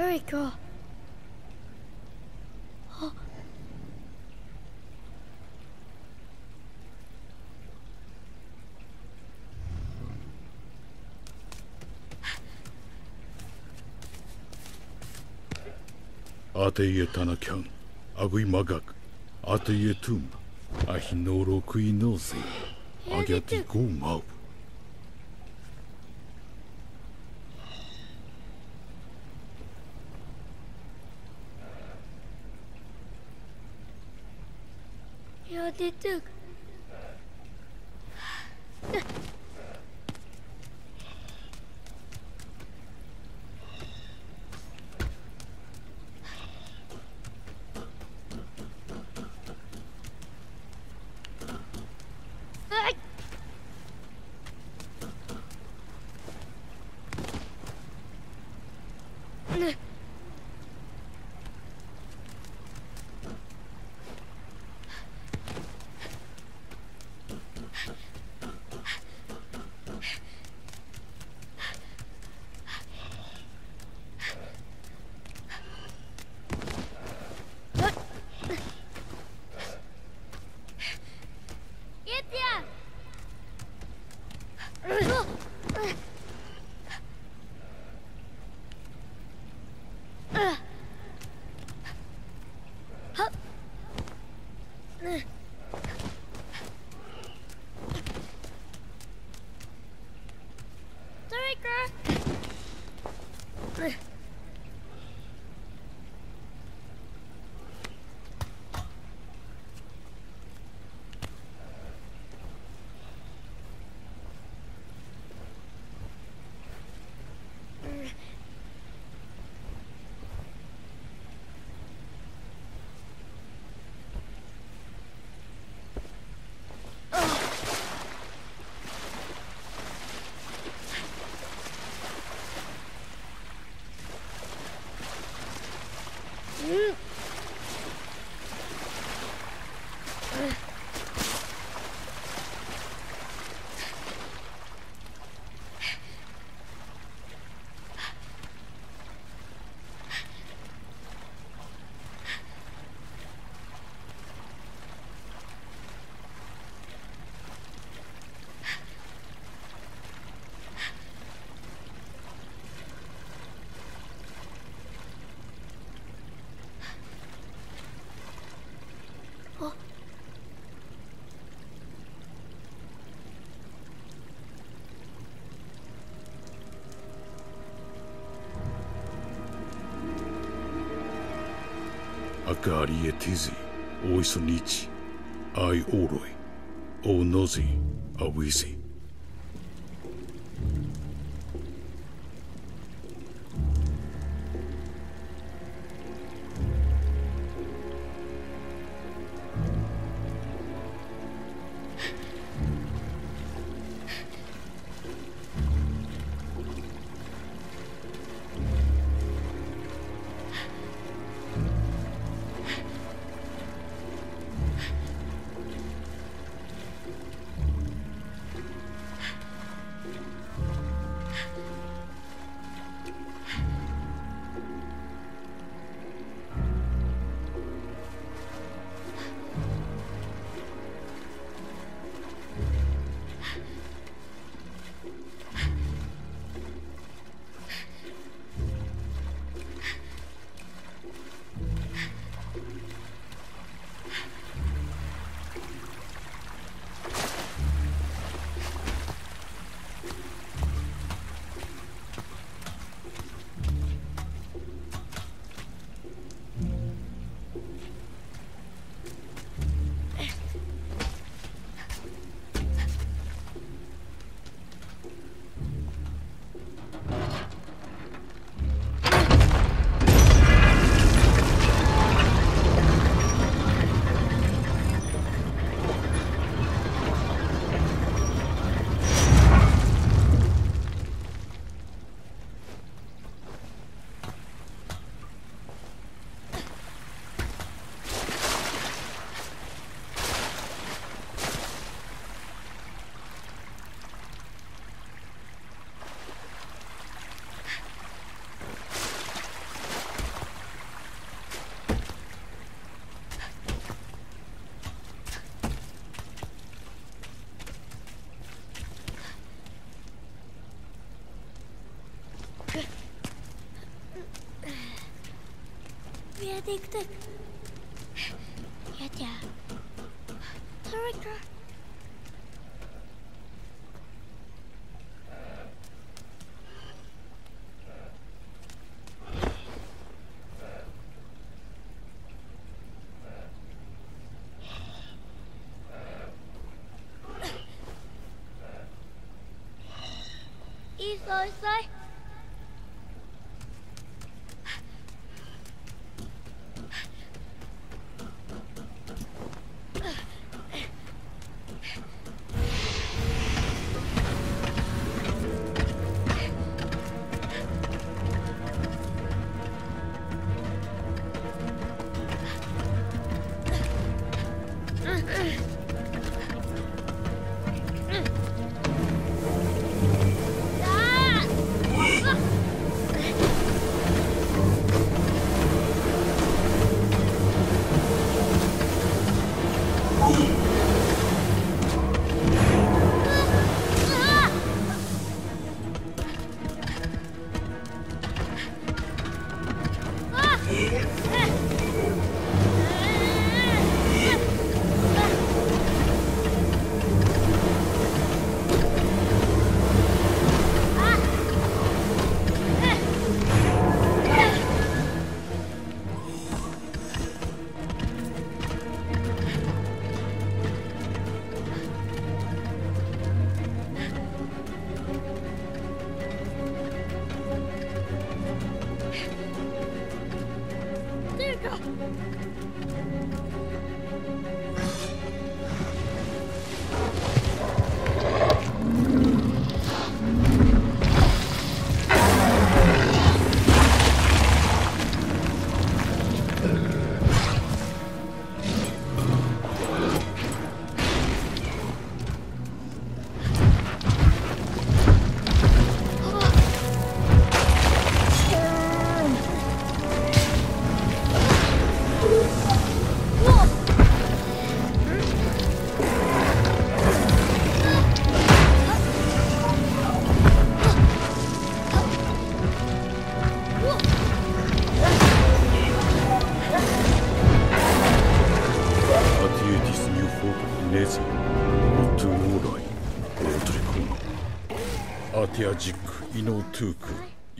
Hurry, girl. Ateye tanakyan, agui magak, ateye tum, ahinoro kui nose, Agati go. Agarietizi, Oisonichi, Ioroi, Onozi, Awizi. Tick tık. Yeah, Harika. Is I say?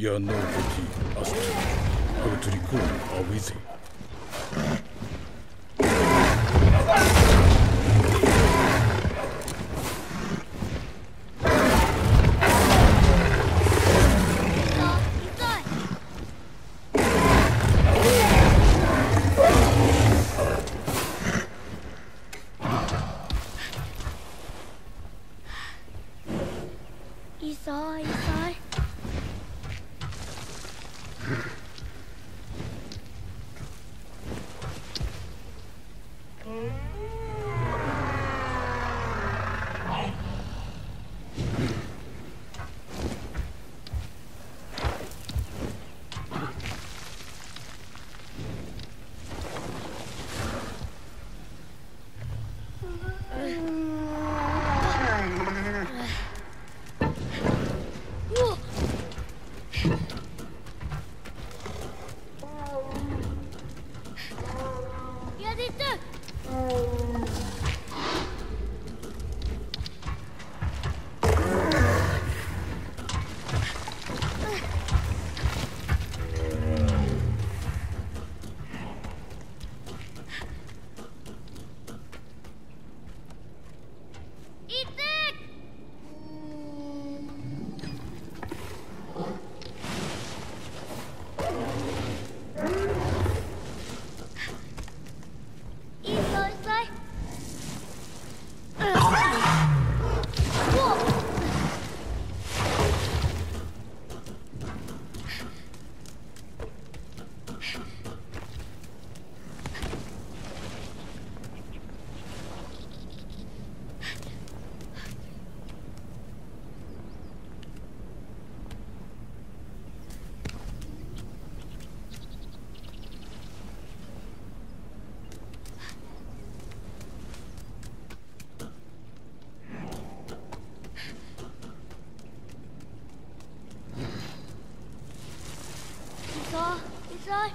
You are no good, Astrid. I would recall our wizard. rồi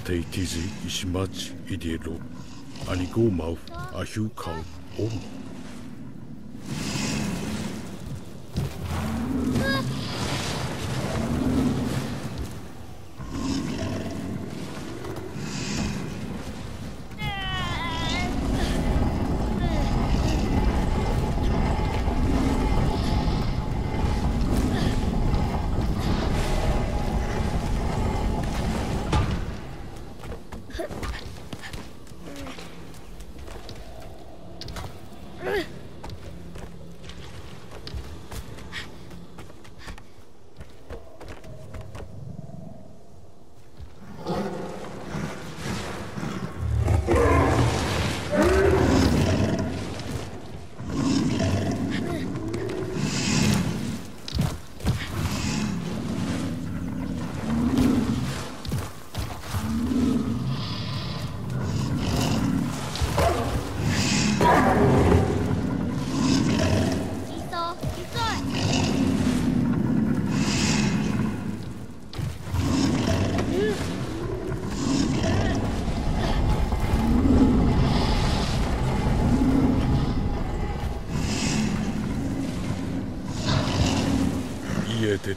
Atei tizi isimachi idielo, anigomau, ahucau, omu.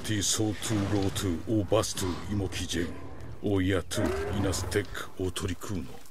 ティソートゥーロートゥーオーバストゥーイモキジェンオイヤトゥイナステックオートリクーノ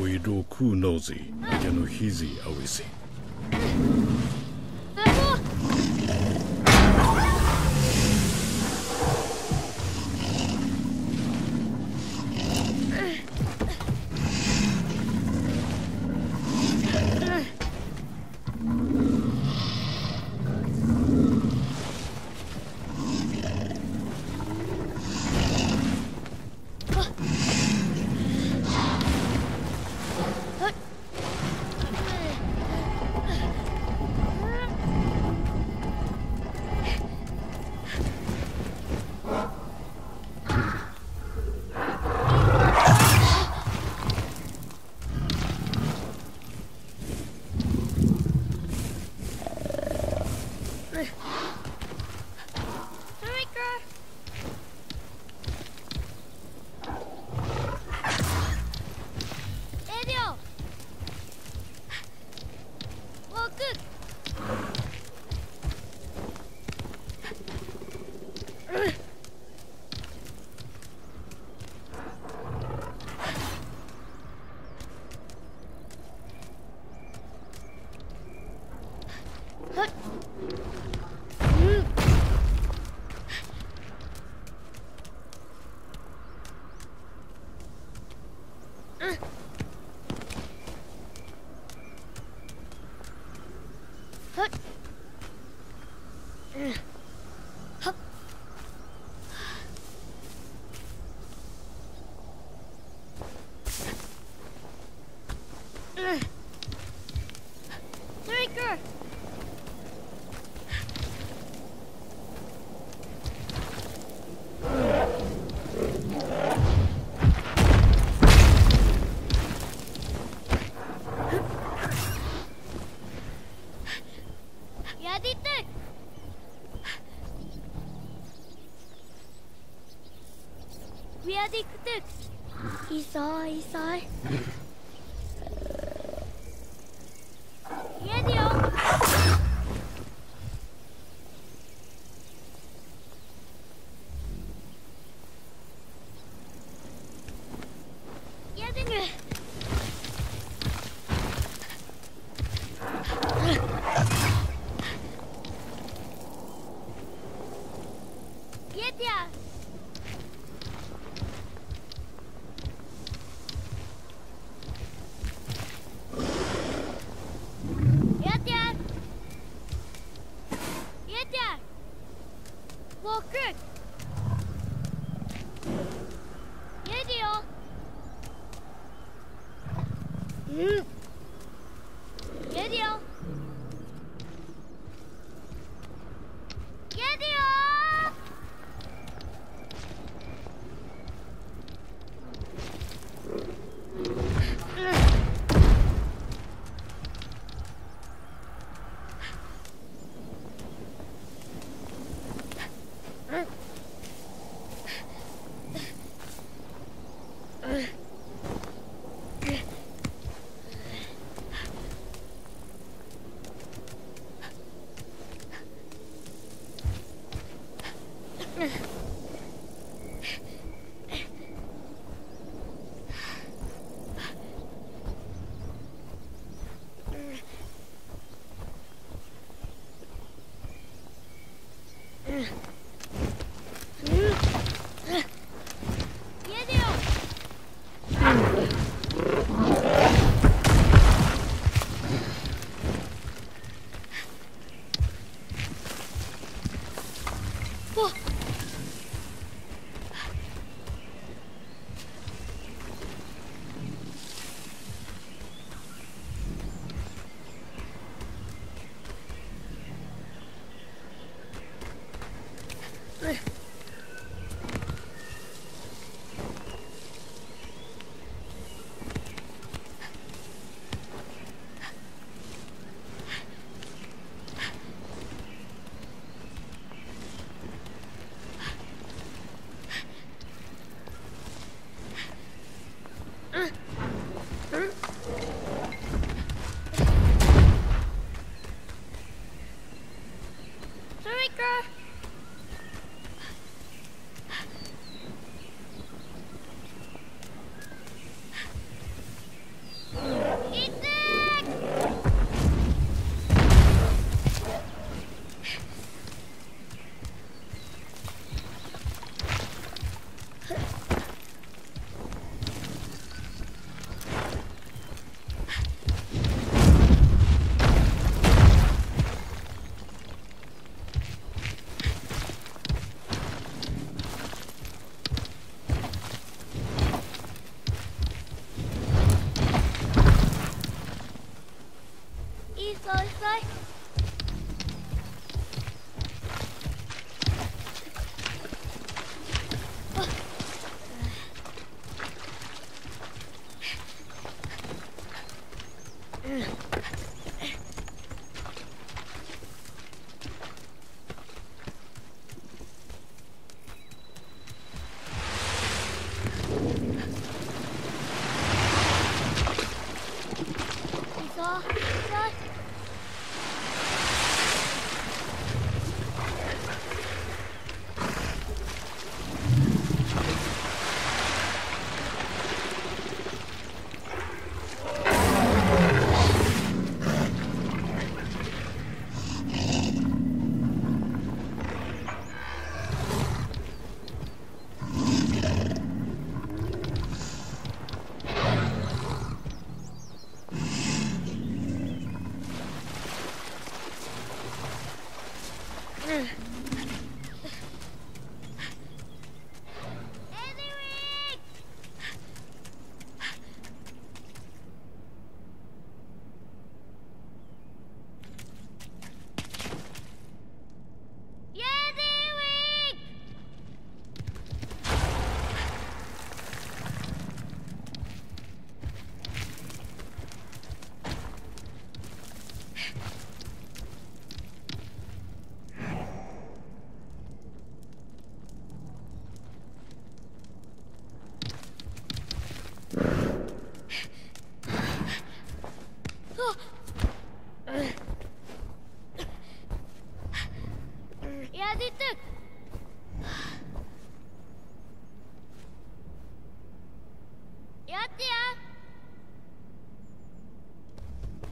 ゥオイロクノゼキャノヒジアウェ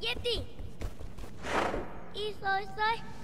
Getty! Isoi, isoi! Iso,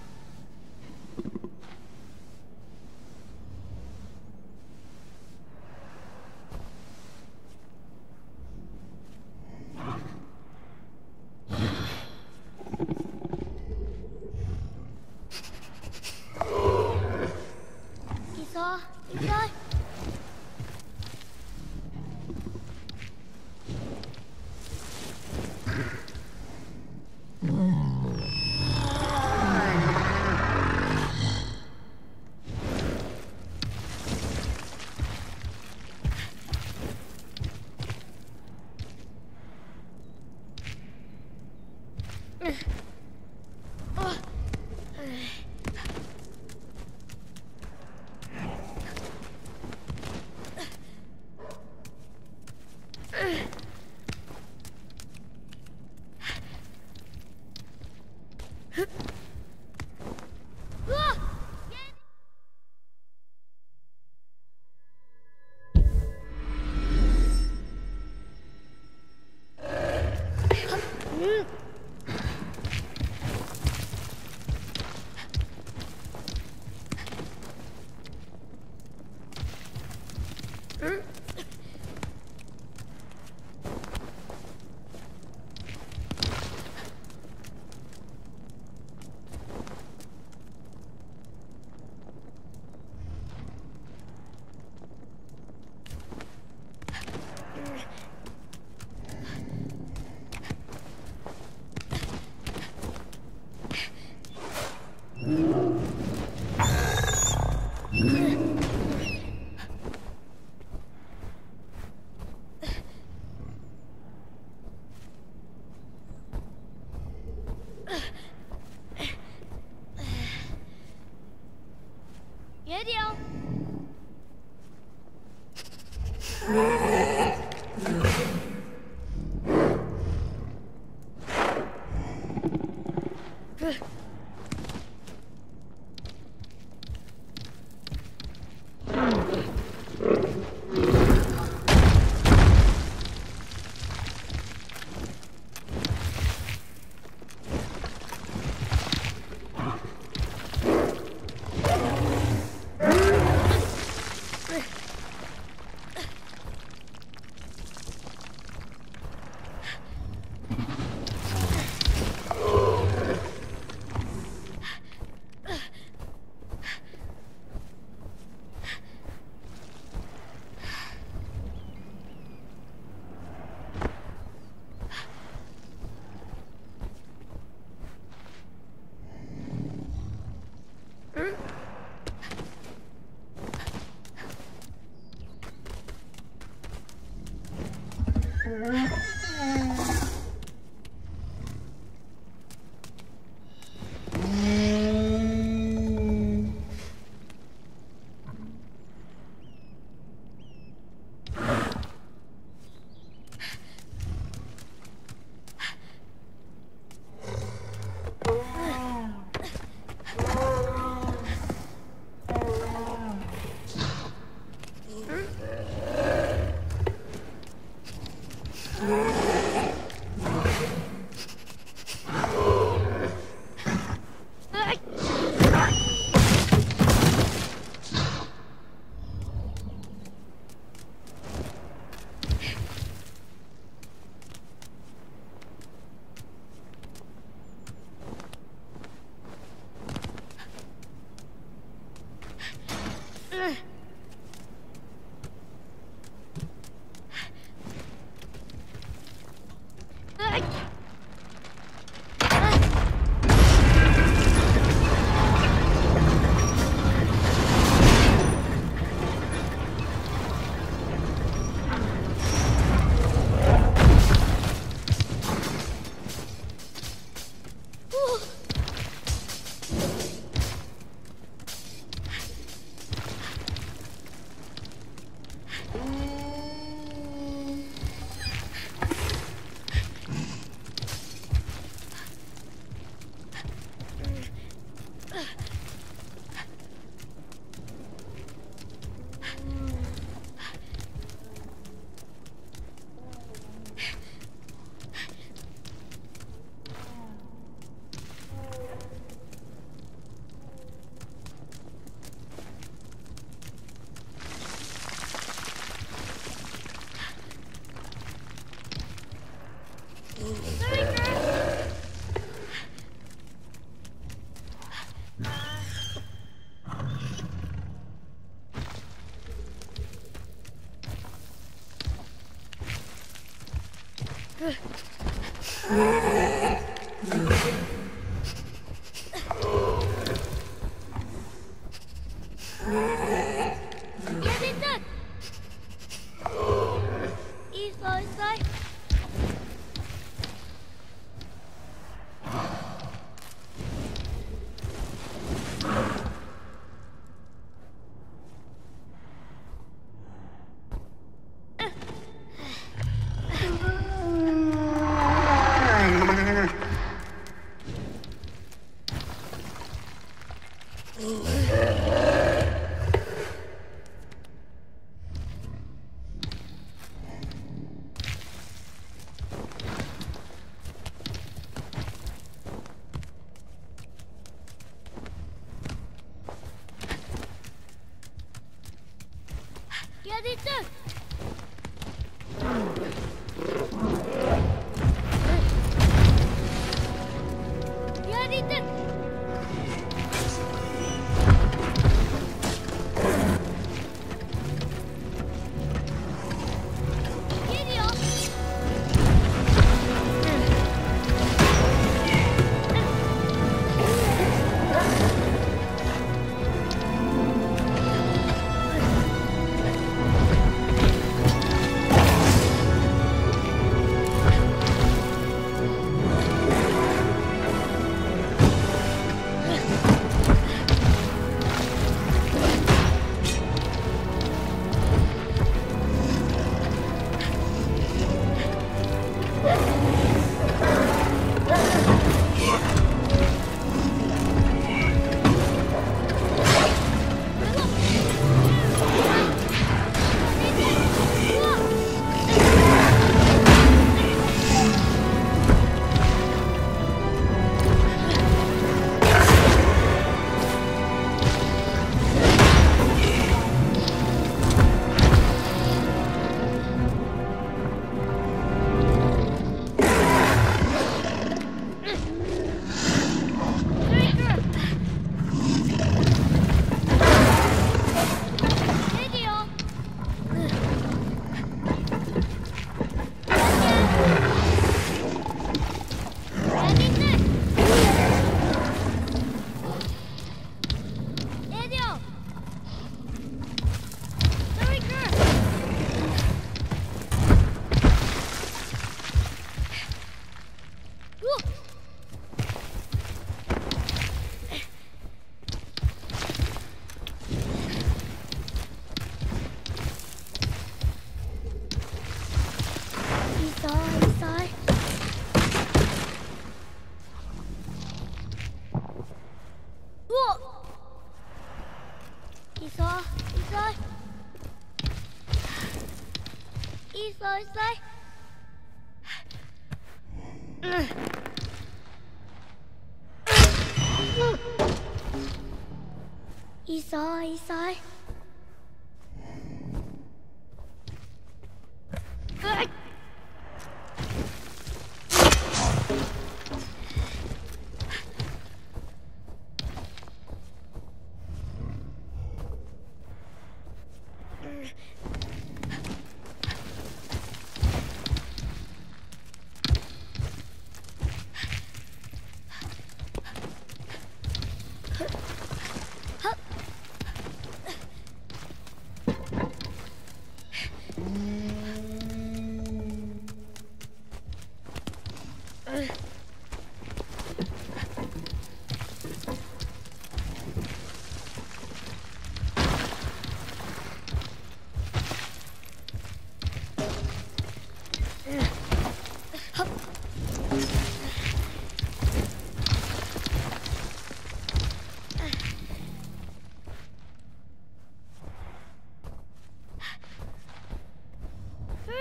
Isar,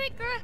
Very good.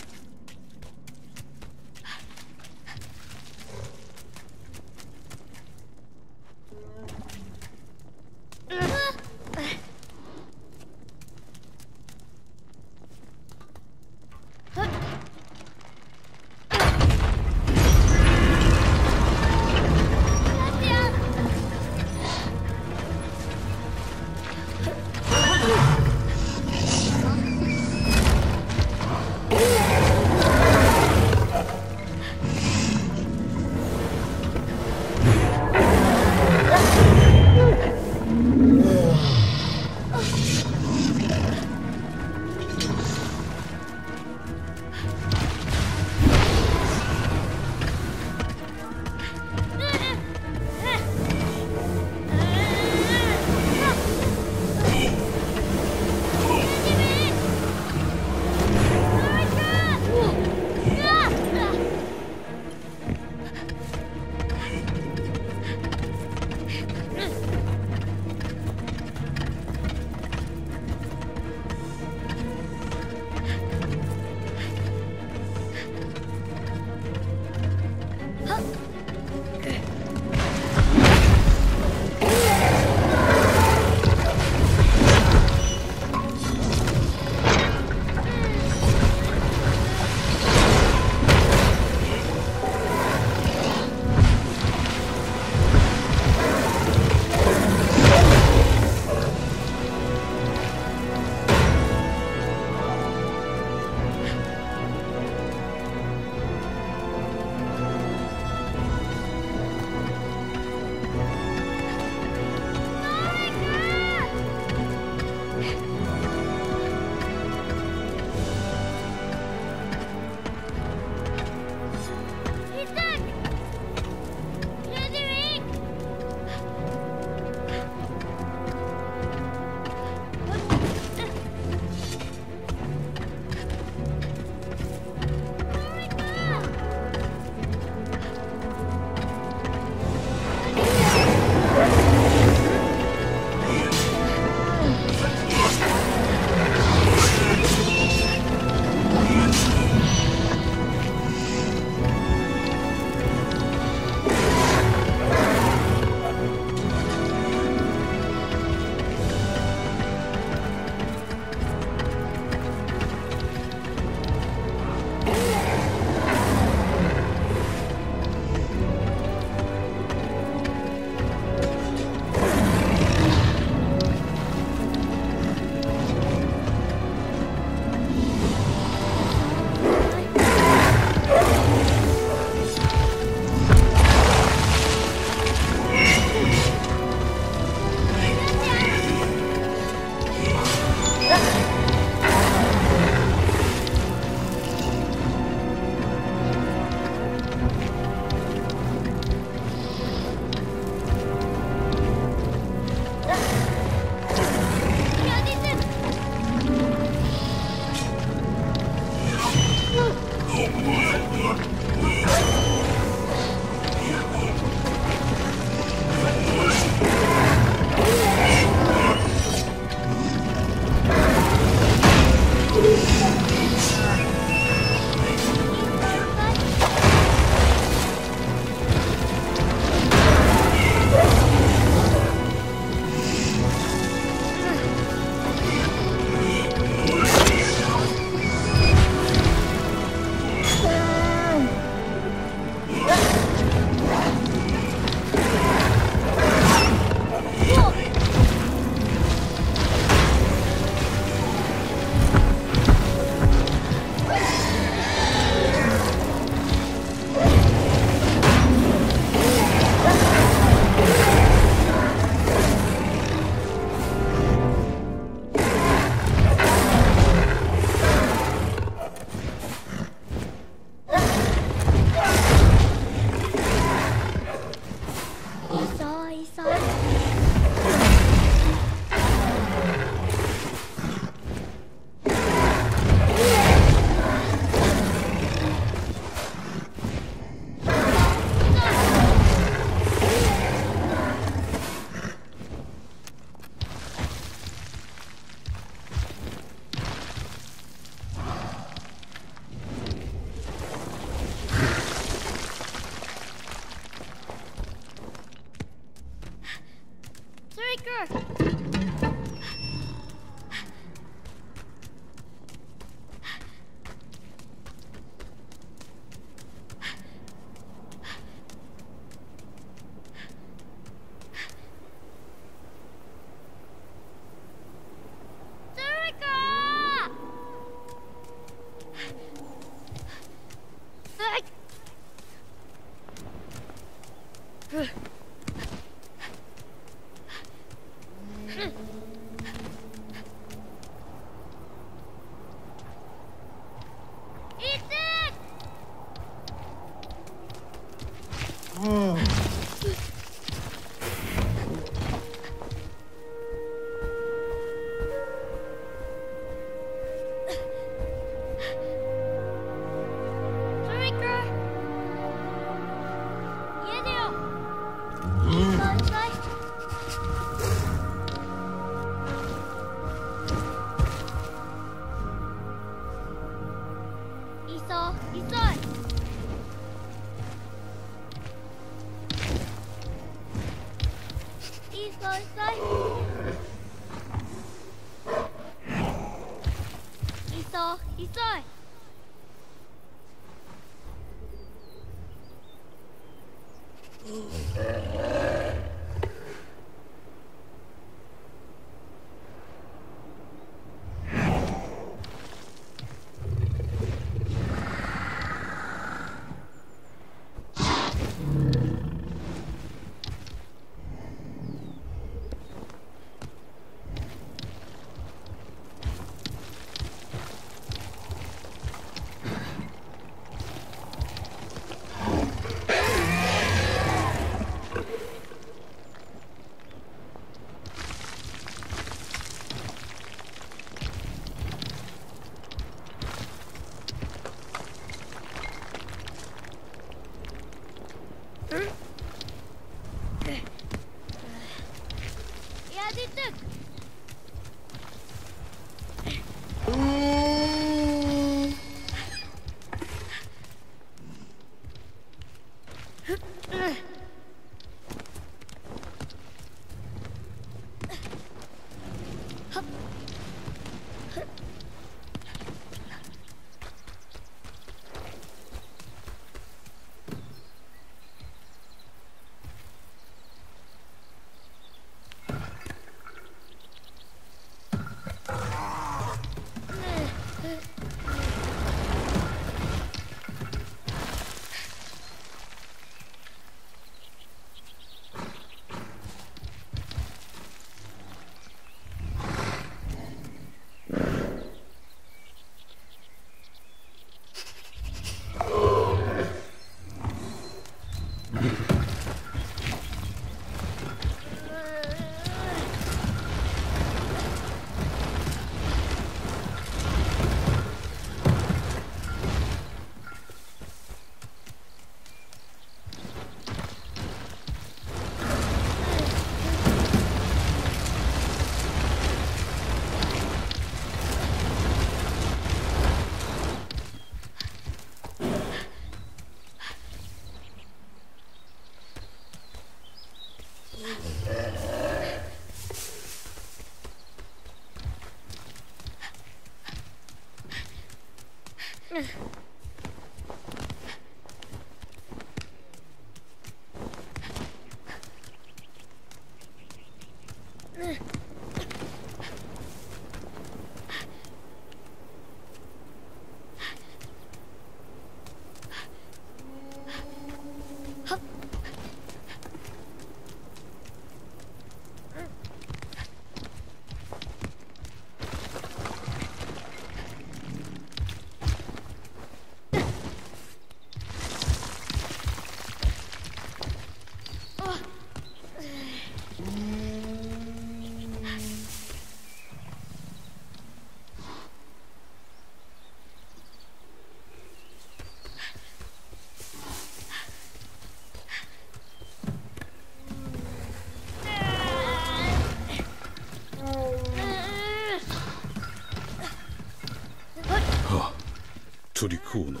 トリクオの。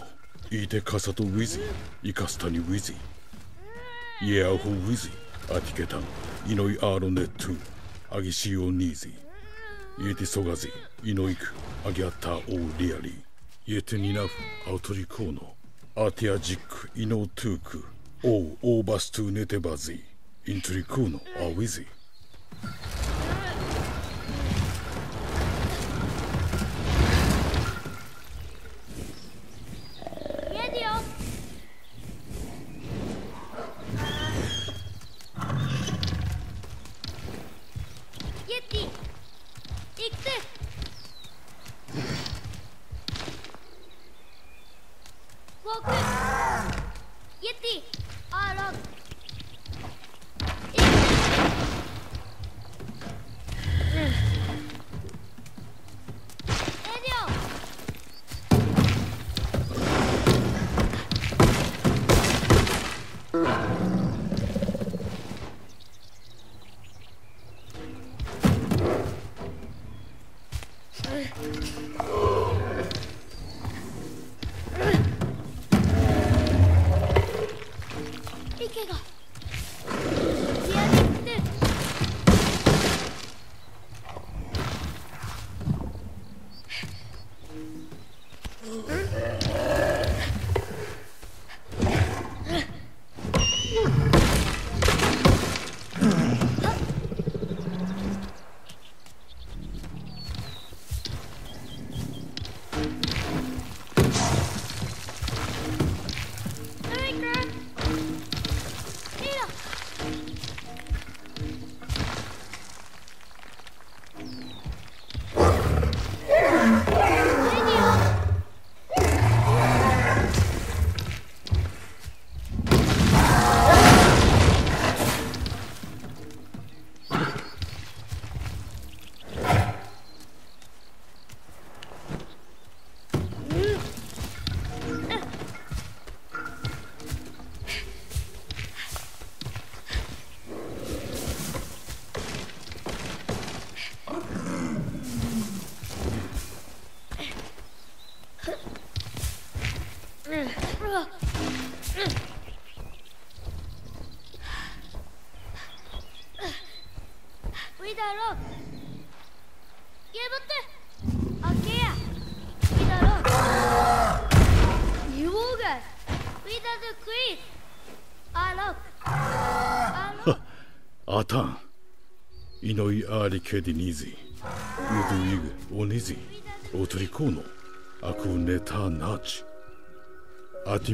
イテカサトウィズ。イイカスタニウィズ。イイエアホウィズ。イアティケタン。イノイアロネト。ゥアギシオニーズ。イエティソガゼイイノイク。アギアタオウリアリイエテニナフ。アウトリコオのアティアジック。イノトゥーク。オウオーバストゥネテバゼイイントリコオのアウィズ。イ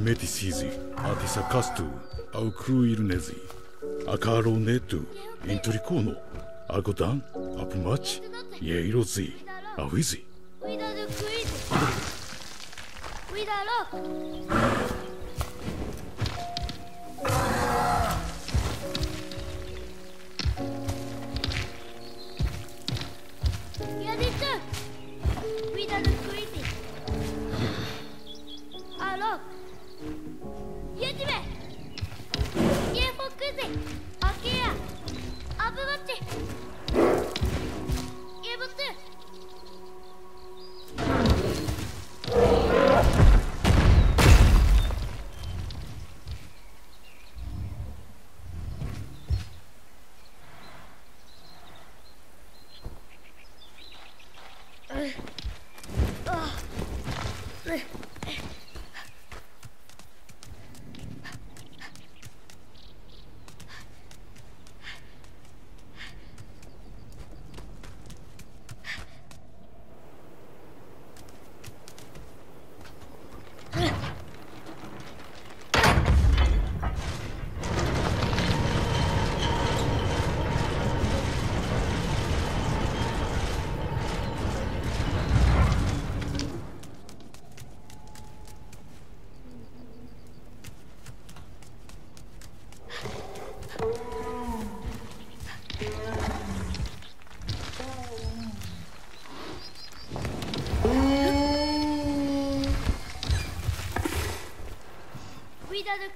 meti sizi. Ati sakastu. Au ku iru nezi. Akaro netu. In trikono. Agodan. Apu mach. Ye iro zi. Awizi. ウィダードクイ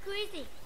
Without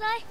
ơi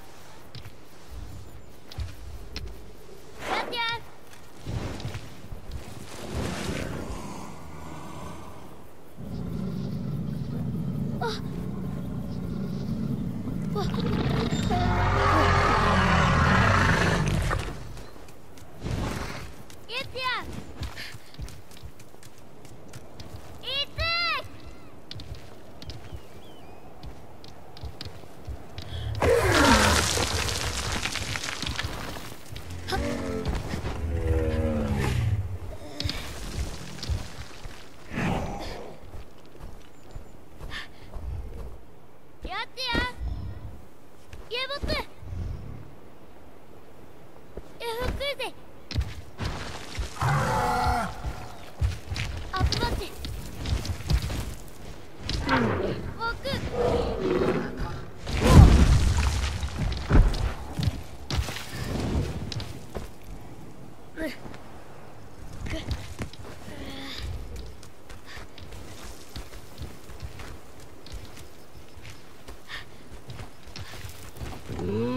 う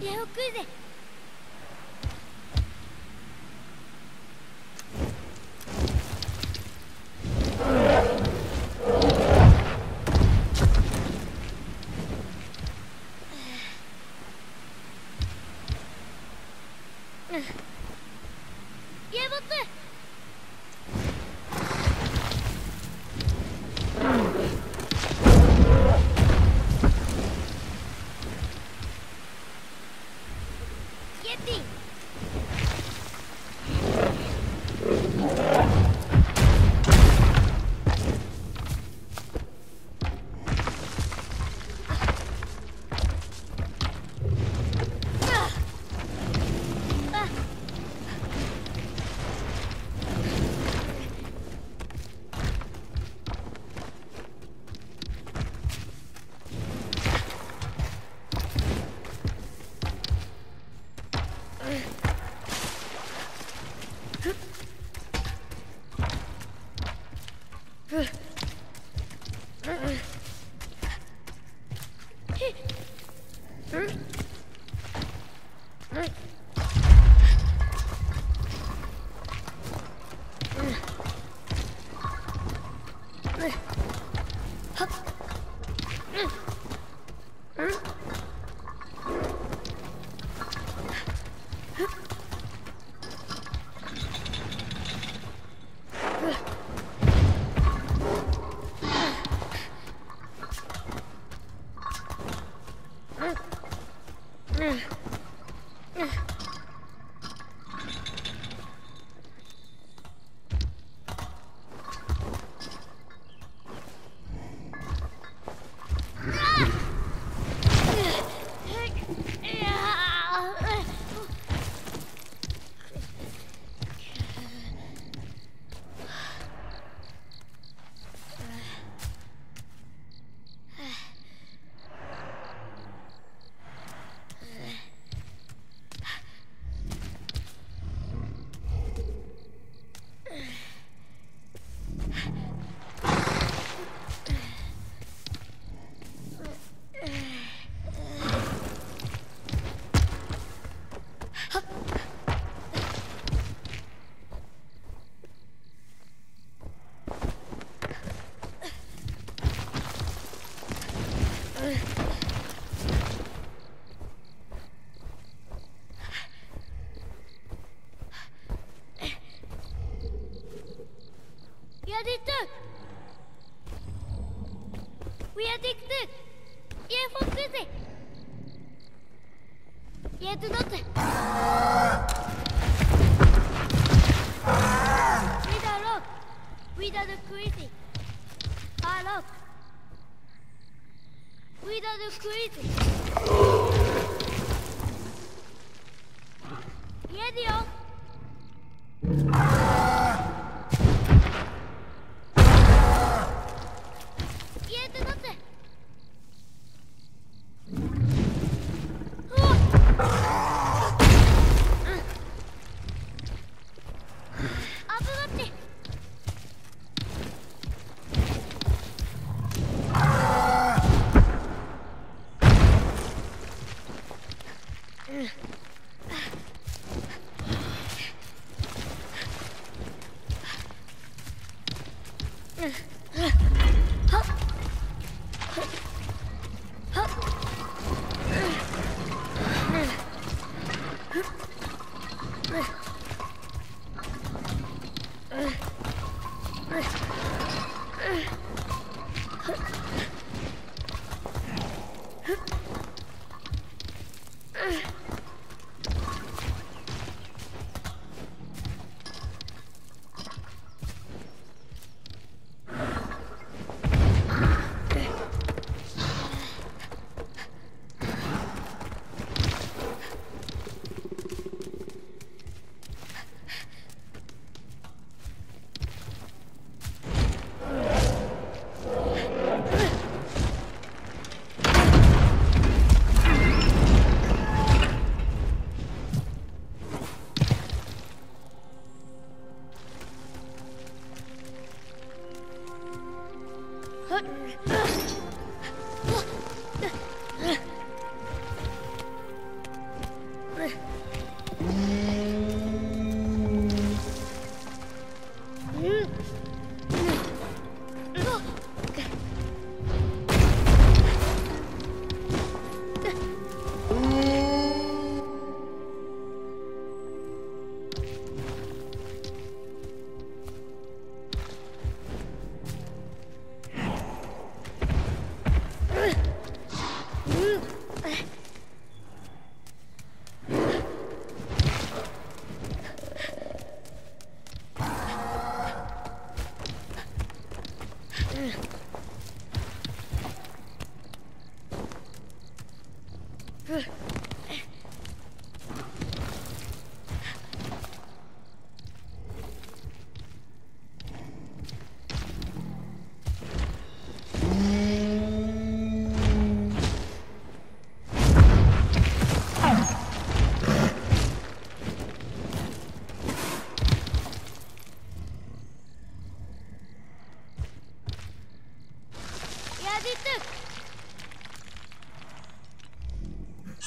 レオクイゼ addicted. We addicted. Yeah, for crazy. Yeah, do not. We the rock. We the crazy. Ah, rock. We the crazy. Yeah, dear.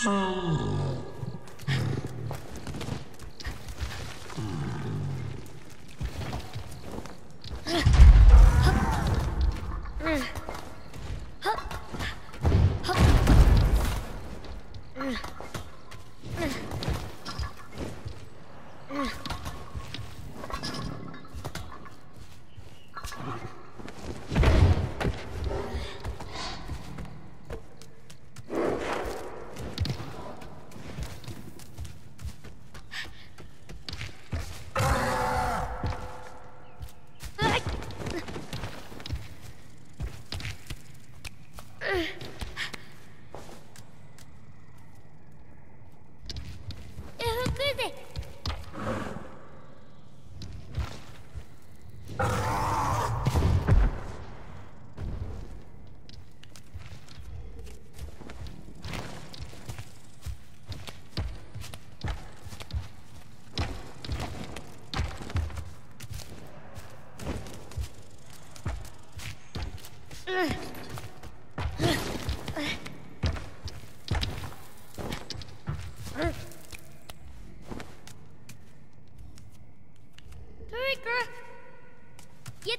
や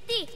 ti.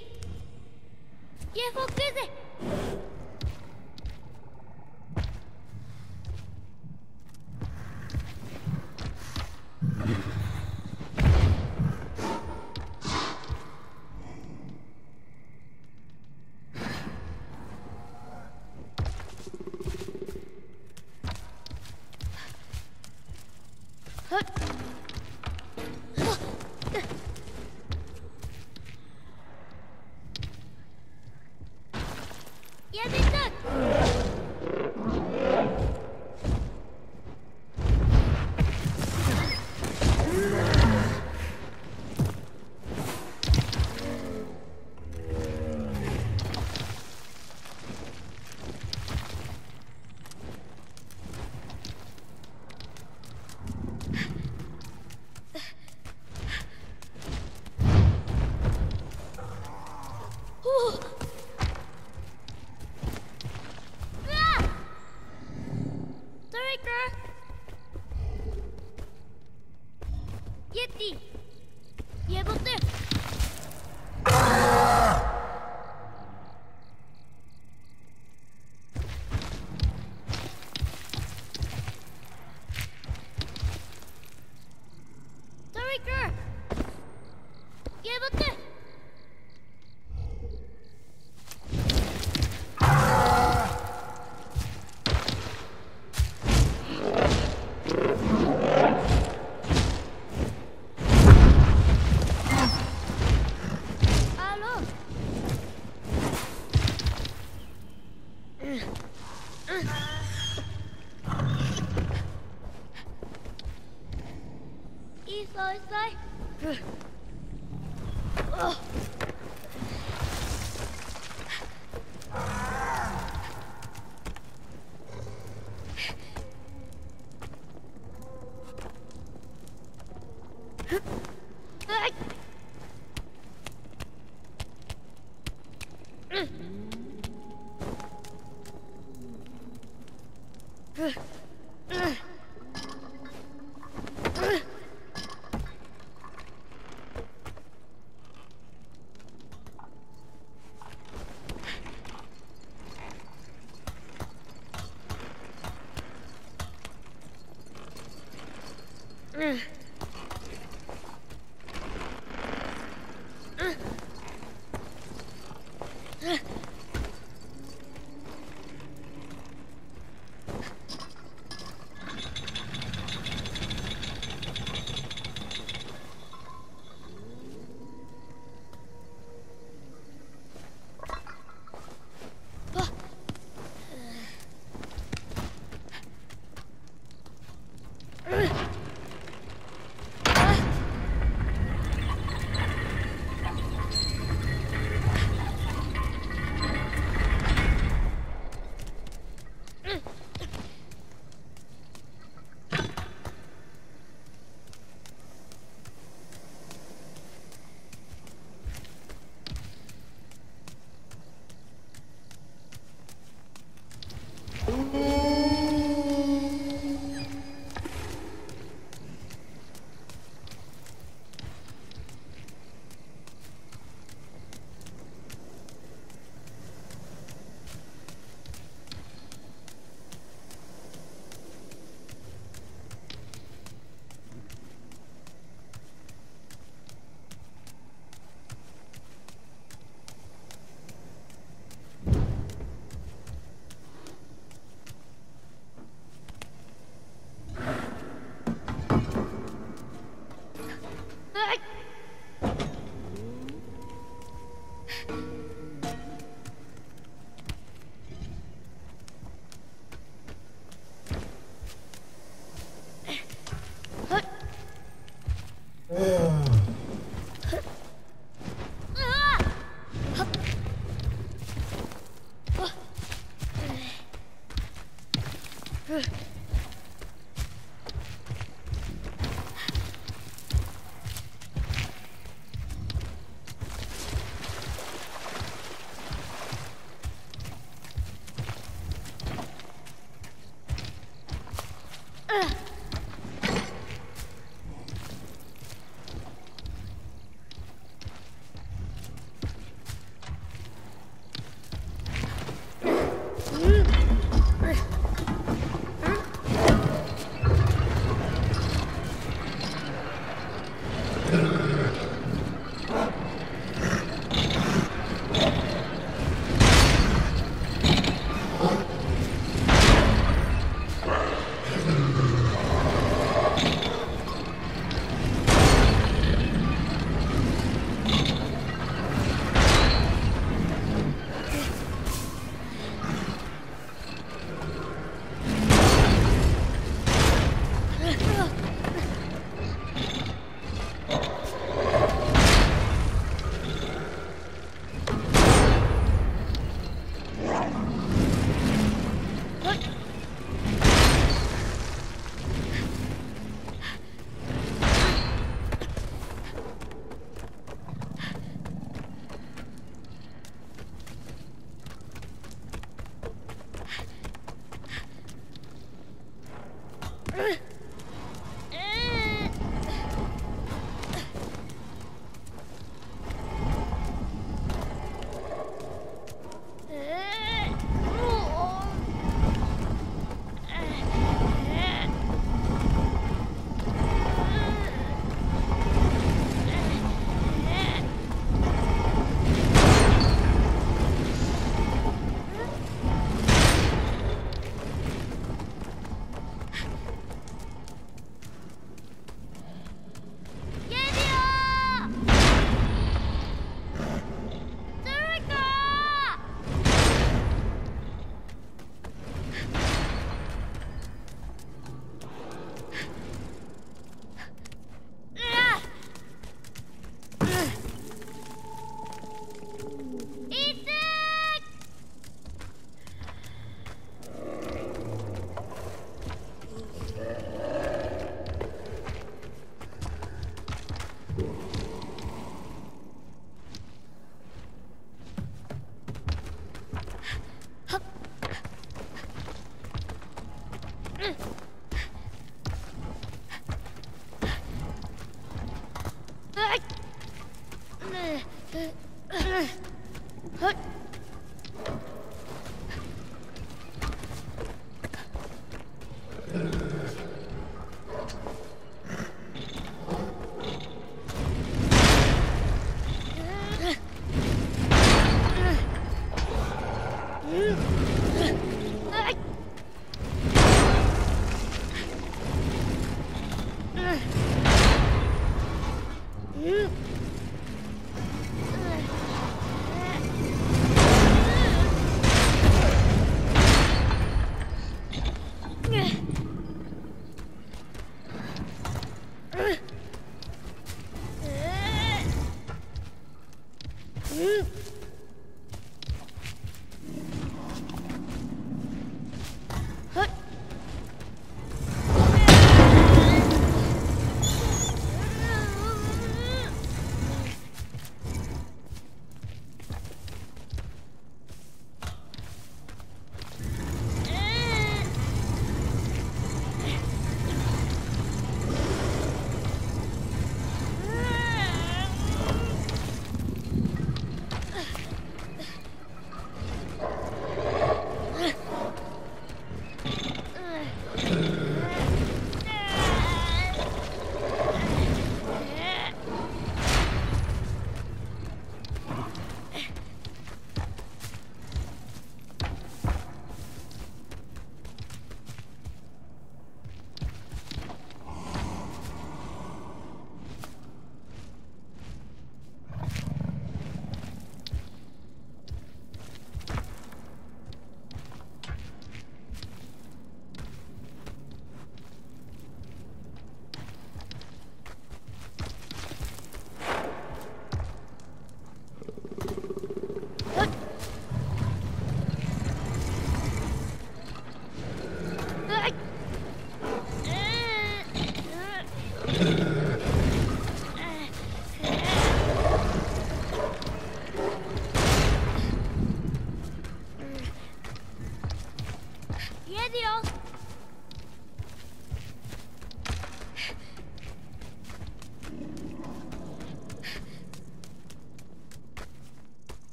Isso!